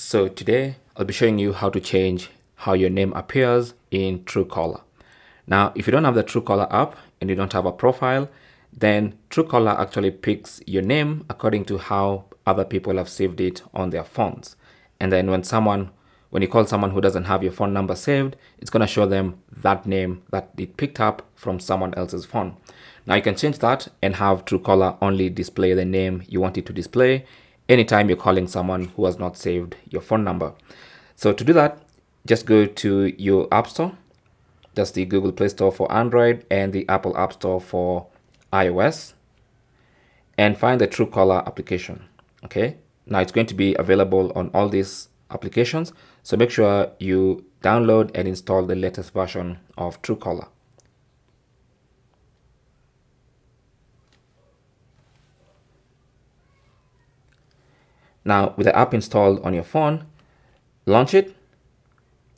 So today I'll be showing you how to change how your name appears in Truecaller. Now, if you don't have the Truecaller app and you don't have a profile, then Truecaller actually picks your name according to how other people have saved it on their phones. And then when someone, when you call someone who doesn't have your phone number saved, it's going to show them that name that it picked up from someone else's phone. Now you can change that and have Truecaller only display the name you want it to display anytime you're calling someone who has not saved your phone number. So to do that, just go to your App Store. That's the Google Play Store for Android and the Apple App Store for iOS. And find the Truecaller application. Okay. Now it's going to be available on all these applications. So make sure you download and install the latest version of Truecaller. Now with the app installed on your phone, launch it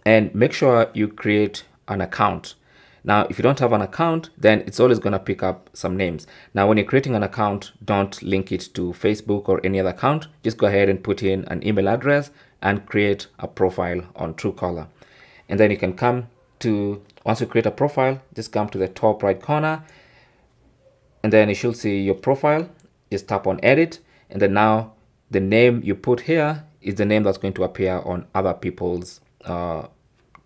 and make sure you create an account. Now, if you don't have an account, then it's always going to pick up some names. Now, when you're creating an account, don't link it to Facebook or any other account. Just go ahead and put in an email address and create a profile on Truecaller. And then you can come to, once you create a profile, just come to the top right corner. And then you should see your profile. Just tap on edit. And then now the name you put here is the name that's going to appear on other people's uh,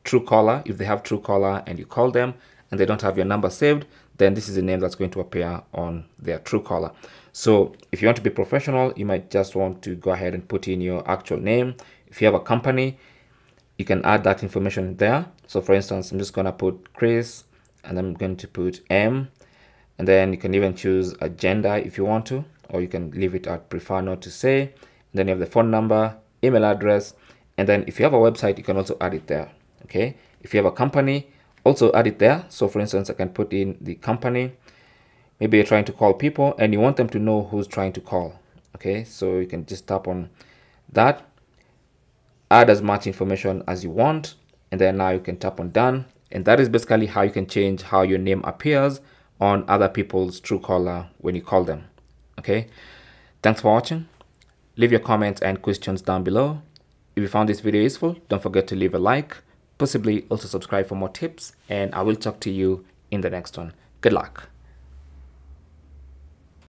Truecaller. If they have true Truecaller and you call them and they don't have your number saved, then this is the name that's going to appear on their true Truecaller. So if you want to be professional, you might just want to go ahead and put in your actual name. If you have a company, you can add that information there. So for instance, I'm just going to put Chris and I'm going to put M and then you can even choose a gender if you want to or you can leave it at prefer not to say. Then you have the phone number email address and then if you have a website you can also add it there okay? If you have a company also add it there. So for instance i can put in the company. Maybe you're trying to call people and you want them to know who's trying to call okay? So you can just tap on that add as much information as you want and then now you can tap on done. And that is basically how you can change how your name appears on other people's Truecaller when you call them. Okay, thanks for watching. Leave your comments and questions down below. If you found this video useful, don't forget to leave a like, possibly also subscribe for more tips, and I will talk to you in the next one. Good luck.